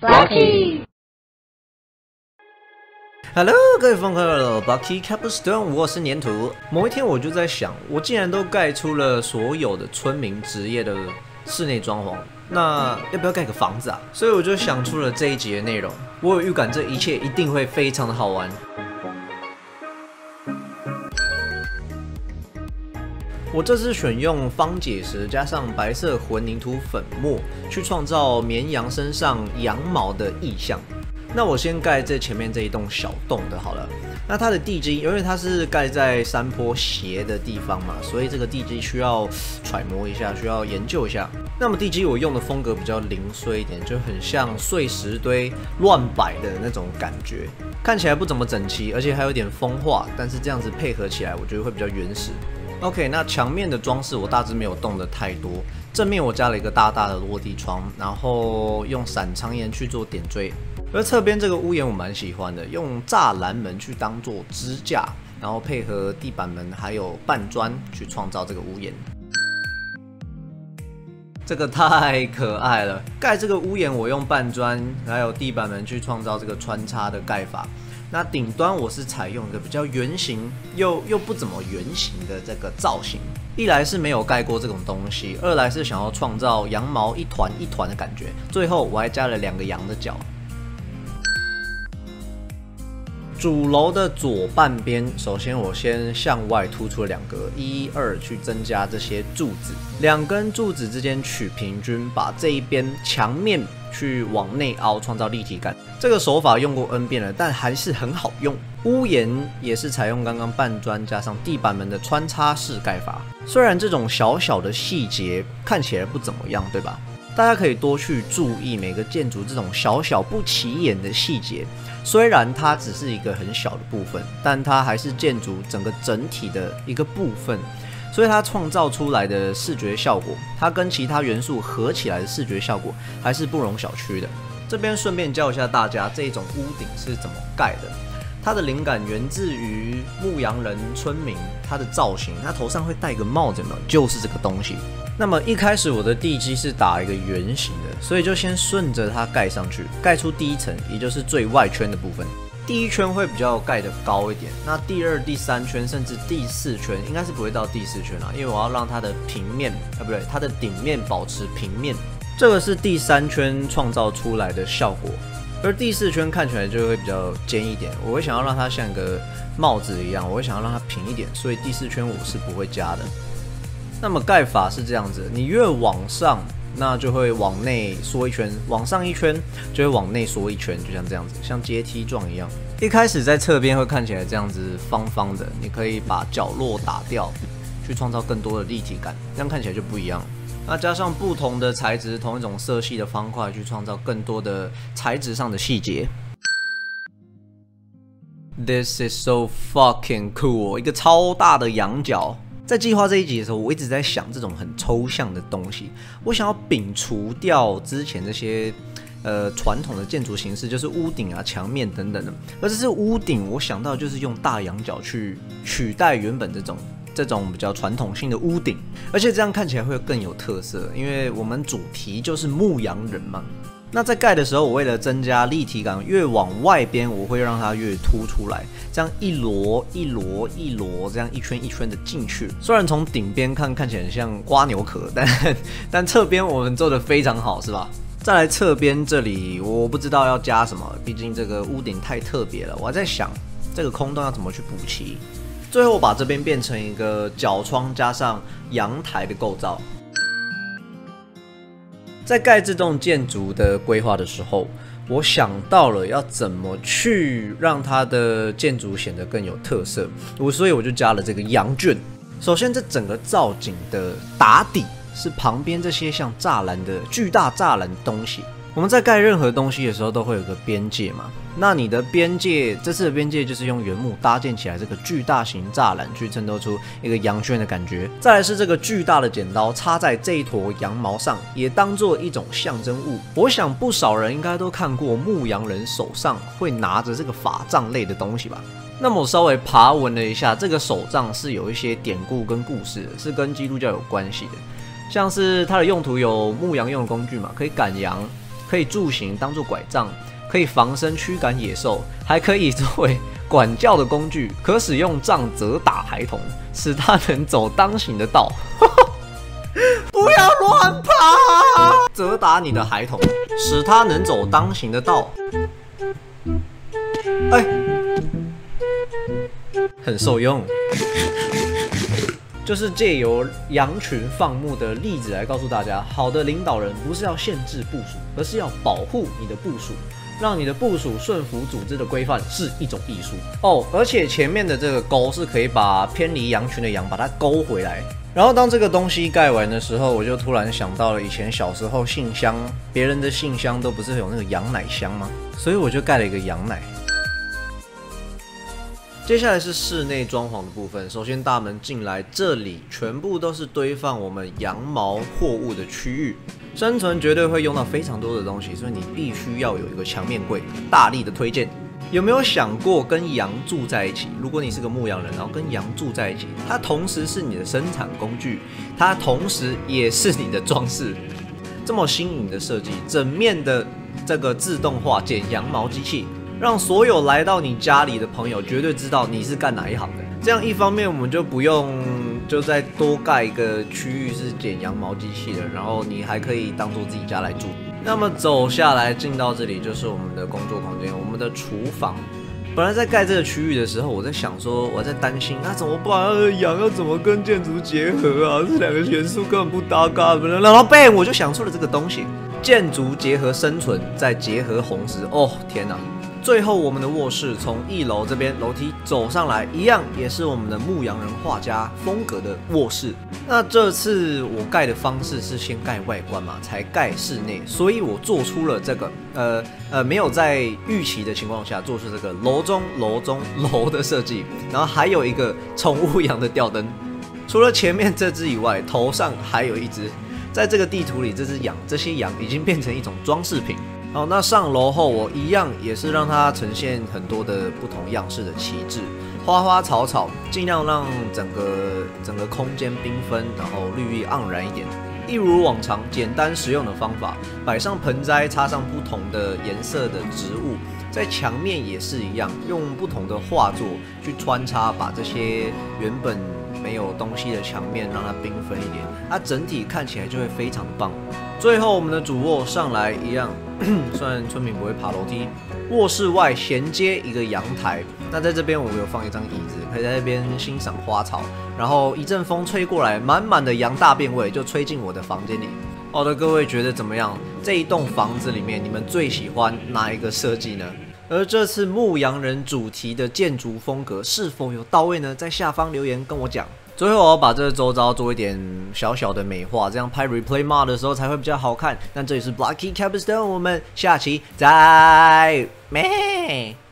Bucky。Hello，各位疯狂的 Bucky Capstone，我是粘土。某一天我就在想，我竟然都盖出了所有的村民职业的室内装潢，那要不要盖个房子啊？所以我就想出了这一集的内容。我有预感，这一切一定会非常的好玩。我这次选用方解石加上白色混凝土粉末，去创造绵羊身上羊毛的意象。那我先盖这前面这一栋小洞的好了。那它的地基，因为它是盖在山坡斜的地方嘛，所以这个地基需要揣摩一下，需要研究一下。那么地基我用的风格比较零碎一点，就很像碎石堆乱摆的那种感觉，看起来不怎么整齐，而且还有点风化，但是这样子配合起来，我觉得会比较原始。OK，那墙面的装饰我大致没有动的太多，正面我加了一个大大的落地窗，然后用闪长檐去做点缀。而侧边这个屋檐我蛮喜欢的，用栅栏门去当做支架，然后配合地板门还有半砖去创造这个屋檐。这个太可爱了！盖这个屋檐我用半砖还有地板门去创造这个穿插的盖法。那顶端我是采用一个比较圆形又又不怎么圆形的这个造型，一来是没有盖过这种东西，二来是想要创造羊毛一团一团的感觉。最后我还加了两个羊的角。主楼的左半边，首先我先向外突出了两格，一二去增加这些柱子，两根柱子之间取平均，把这一边墙面去往内凹，创造立体感。这个手法用过 N 遍了，但还是很好用。屋檐也是采用刚刚半砖加上地板门的穿插式盖法，虽然这种小小的细节看起来不怎么样，对吧？大家可以多去注意每个建筑这种小小不起眼的细节，虽然它只是一个很小的部分，但它还是建筑整个整体的一个部分，所以它创造出来的视觉效果，它跟其他元素合起来的视觉效果还是不容小觑的。这边顺便教一下大家，这种屋顶是怎么盖的。它的灵感源自于牧羊人村民，他的造型，他头上会戴个帽子，有没有？就是这个东西。那么一开始我的地基是打一个圆形的，所以就先顺着它盖上去，盖出第一层，也就是最外圈的部分。第一圈会比较盖得高一点，那第二、第三圈甚至第四圈，应该是不会到第四圈了，因为我要让它的平面啊，不对，它的顶面保持平面。这个是第三圈创造出来的效果。而第四圈看起来就会比较尖一点，我会想要让它像个帽子一样，我会想要让它平一点，所以第四圈我是不会加的。那么盖法是这样子，你越往上，那就会往内缩一圈；往上一圈，就会往内缩一圈，就像这样子，像阶梯状一样。一开始在侧边会看起来这样子方方的，你可以把角落打掉，去创造更多的立体感，这样看起来就不一样。那加上不同的材质、同一种色系的方块，去创造更多的材质上的细节。This is so fucking cool！一个超大的羊角。在计划这一集的时候，我一直在想这种很抽象的东西，我想要摒除掉之前这些呃传统的建筑形式，就是屋顶啊、墙面等等的。而这是屋顶，我想到就是用大羊角去取代原本这种。这种比较传统性的屋顶，而且这样看起来会更有特色，因为我们主题就是牧羊人嘛。那在盖的时候，我为了增加立体感，越往外边我会让它越凸出来，这样一摞一摞一摞，这样一圈一圈的进去。虽然从顶边看看起来像瓜牛壳，但但侧边我们做的非常好，是吧？再来侧边这里，我不知道要加什么，毕竟这个屋顶太特别了，我还在想这个空洞要怎么去补齐。最后把这边变成一个角窗加上阳台的构造。在盖这栋建筑的规划的时候，我想到了要怎么去让它的建筑显得更有特色，我所以我就加了这个羊圈。首先，这整个造景的打底是旁边这些像栅栏的巨大栅栏东西。我们在盖任何东西的时候都会有个边界嘛，那你的边界这次的边界就是用原木搭建起来这个巨大型栅栏，去衬托出一个羊圈的感觉。再来是这个巨大的剪刀插在这一坨羊毛上，也当做一种象征物。我想不少人应该都看过牧羊人手上会拿着这个法杖类的东西吧。那么我稍微爬文了一下，这个手杖是有一些典故跟故事，是跟基督教有关系的，像是它的用途有牧羊用的工具嘛，可以赶羊。可以助行，当做拐杖，可以防身驱赶野兽，还可以作为管教的工具，可使用杖责打孩童，使他能走当行的道。不要乱爬！责打你的孩童，使他能走当行的道。哎，很受用。就是借由羊群放牧的例子来告诉大家，好的领导人不是要限制部署，而是要保护你的部署，让你的部署顺服组织的规范是一种艺术哦。而且前面的这个钩是可以把偏离羊群的羊把它勾回来。然后当这个东西盖完的时候，我就突然想到了以前小时候信箱，别人的信箱都不是有那个羊奶箱吗？所以我就盖了一个羊奶。接下来是室内装潢的部分。首先，大门进来，这里全部都是堆放我们羊毛货物的区域。生存绝对会用到非常多的东西，所以你必须要有一个墙面柜。大力的推荐。有没有想过跟羊住在一起？如果你是个牧羊人，然后跟羊住在一起，它同时是你的生产工具，它同时也是你的装饰。这么新颖的设计，整面的这个自动化剪羊毛机器。让所有来到你家里的朋友绝对知道你是干哪一行的。这样一方面，我们就不用就再多盖一个区域是剪羊毛机器的，然后你还可以当做自己家来住。那么走下来进到这里就是我们的工作空间，我们的厨房。本来在盖这个区域的时候，我在想说，我在担心那怎么办？羊要怎么跟建筑结合啊？这两个元素根本不搭嘎。然后 b 我就想出了这个东西：建筑结合生存，再结合红石。哦，天哪！最后，我们的卧室从一楼这边楼梯走上来，一样也是我们的牧羊人画家风格的卧室。那这次我盖的方式是先盖外观嘛，才盖室内，所以我做出了这个呃呃没有在预期的情况下做出这个楼中楼中楼的设计，然后还有一个宠物羊的吊灯。除了前面这只以外，头上还有一只。在这个地图里，这只羊这些羊已经变成一种装饰品。好，那上楼后，我一样也是让它呈现很多的不同样式的旗帜，花花草草，尽量让整个整个空间缤纷，然后绿意盎然一点。一如往常，简单实用的方法，摆上盆栽，插上不同的颜色的植物，在墙面也是一样，用不同的画作去穿插，把这些原本没有东西的墙面让它缤纷一点，它整体看起来就会非常棒。最后，我们的主卧上来一样。虽然村民不会爬楼梯，卧室外衔接一个阳台。那在这边，我有放一张椅子，可以在那边欣赏花草。然后一阵风吹过来，满满的羊大便味就吹进我的房间里。好的，各位觉得怎么样？这一栋房子里面，你们最喜欢哪一个设计呢？而这次牧羊人主题的建筑风格是否有到位呢？在下方留言跟我讲。最后，我要把这个周遭做一点小小的美化，这样拍 replay mod 的时候才会比较好看。但这里是 Blocky Capstone，我们下期再见。